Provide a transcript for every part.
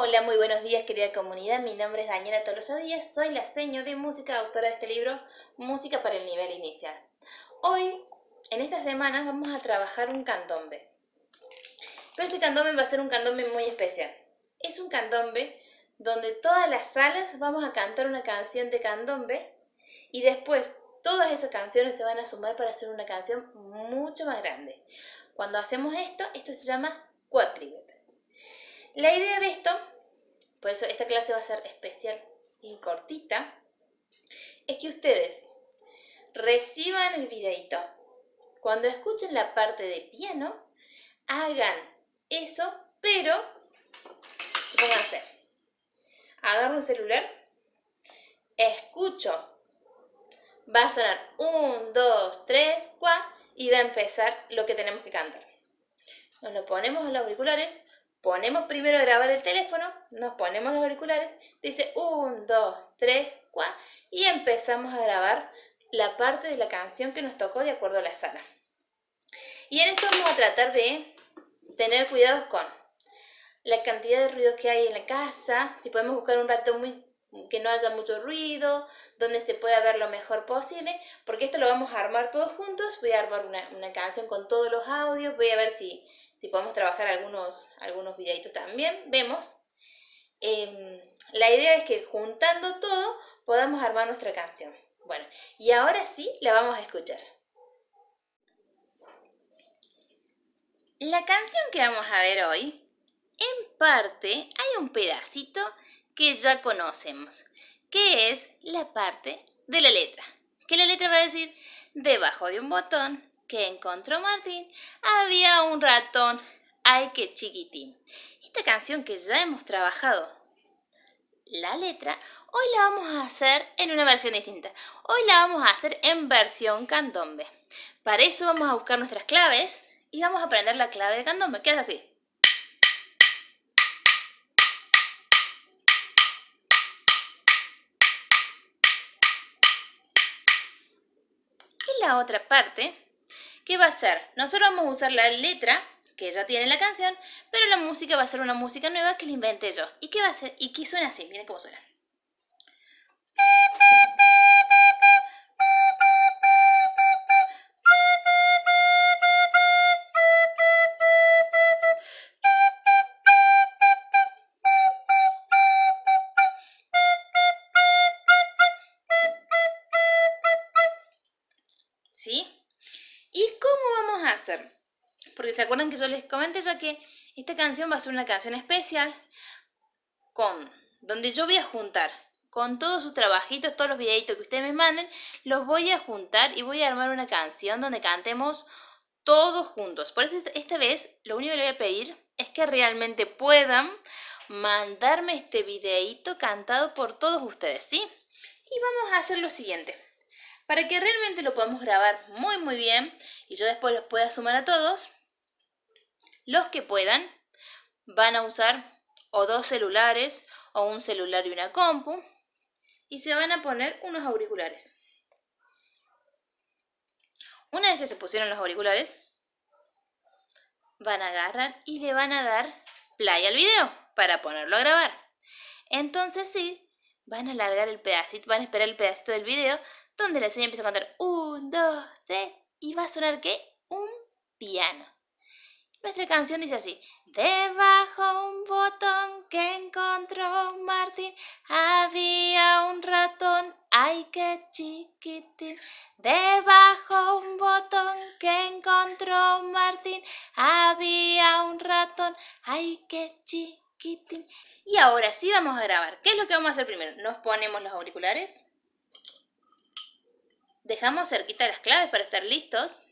Hola, muy buenos días querida comunidad, mi nombre es Daniela Tolosa Díaz, soy la seño de música, autora de este libro Música para el nivel inicial. Hoy, en esta semana, vamos a trabajar un candombe. Pero este candombe va a ser un candombe muy especial. Es un candombe donde todas las salas vamos a cantar una canción de candombe y después todas esas canciones se van a sumar para hacer una canción mucho más grande. Cuando hacemos esto, esto se llama quadribet. La idea de esto, por eso esta clase va a ser especial y cortita, es que ustedes reciban el videito, cuando escuchen la parte de piano, hagan eso, pero pónganse, agarro un celular, escucho, va a sonar 1, 2, 3, 4 y va a empezar lo que tenemos que cantar. Nos lo ponemos en los auriculares, ponemos primero a grabar el teléfono, nos ponemos los auriculares, dice 1, 2, 3, 4 y empezamos a grabar la parte de la canción que nos tocó de acuerdo a la sala. Y en esto vamos a tratar de tener cuidados con la cantidad de ruidos que hay en la casa, si podemos buscar un rato muy que no haya mucho ruido, donde se pueda ver lo mejor posible, porque esto lo vamos a armar todos juntos, voy a armar una, una canción con todos los audios, voy a ver si, si podemos trabajar algunos, algunos videitos también, vemos. Em, la idea es que juntando todo podamos armar nuestra canción. Bueno, y ahora sí la vamos a escuchar. La canción que vamos a ver hoy, en parte hay un pedacito que ya conocemos, que es la parte de la letra. Que la letra va a decir, debajo de un botón que encontró Martín, había un ratón. ¡Ay, qué chiquitín! Esta canción que ya hemos trabajado, la letra, hoy la vamos a hacer en una versión distinta. Hoy la vamos a hacer en versión candombe. Para eso vamos a buscar nuestras claves y vamos a aprender la clave de candombe, que es así. Y la otra parte ¿Qué va a ser? Nosotros vamos a usar la letra que ya tiene la canción, pero la música va a ser una música nueva que la inventé yo. ¿Y qué va a ser? ¿Y qué suena así? Miren cómo suena. Porque se acuerdan que yo les comenté ya que esta canción va a ser una canción especial con donde yo voy a juntar con todos sus trabajitos, todos los videitos que ustedes me manden, los voy a juntar y voy a armar una canción donde cantemos todos juntos. Por este, esta vez lo único que le voy a pedir es que realmente puedan mandarme este videito cantado por todos ustedes, ¿sí? Y vamos a hacer lo siguiente. Para que realmente lo podamos grabar muy muy bien y yo después los pueda sumar a todos, los que puedan van a usar o dos celulares o un celular y una compu y se van a poner unos auriculares. Una vez que se pusieron los auriculares, van a agarrar y le van a dar play al video para ponerlo a grabar. Entonces sí, van a alargar el pedacito, van a esperar el pedacito del video donde la señora empieza a cantar un, dos, tres y va a sonar ¿qué? Un piano. Nuestra canción dice así, debajo un botón que encontró Martín, había un ratón, ay qué chiquitín. Debajo un botón que encontró Martín, había un ratón, ay qué chiquitín. Y ahora sí vamos a grabar. ¿Qué es lo que vamos a hacer primero? Nos ponemos los auriculares Dejamos cerquita las claves para estar listos.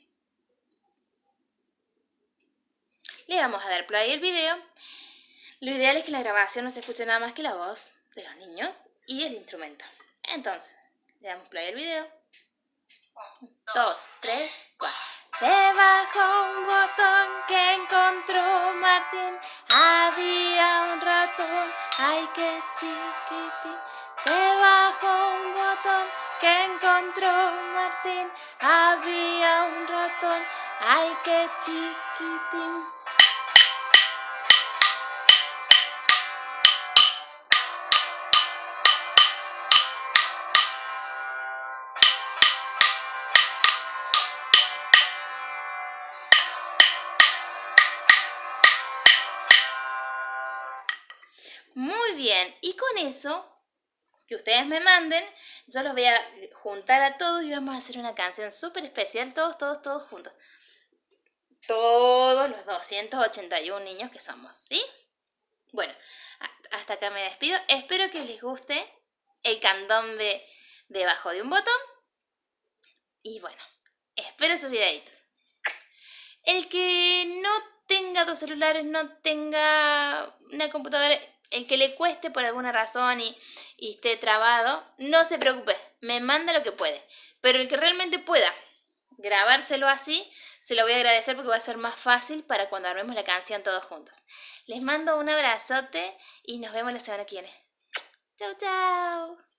Le vamos a dar play al video. Lo ideal es que la grabación no se escuche nada más que la voz de los niños y el instrumento. Entonces, le damos play al video. Dos, tres, cuatro. Debajo un botón que encontró Martín había un ratón, ay qué chiquitín. Debajo un botón que encontró Martín había un ratón, ay qué chiquitín. Muy bien, y con eso que ustedes me manden, yo los voy a juntar a todos y vamos a hacer una canción súper especial, todos, todos, todos juntos. Todos los 281 niños que somos, ¿sí? Bueno, hasta acá me despido. Espero que les guste el candombe debajo de un botón. Y bueno, espero sus videitos. El que no tenga dos celulares, no tenga una computadora, el que le cueste por alguna razón y, esté trabado, no se preocupe, me manda lo que puede. Pero el que realmente pueda grabárselo así, se lo voy a agradecer porque va a ser más fácil para cuando armemos la canción todos juntos. Les mando un abrazote y nos vemos la semana que viene. Chau, chau.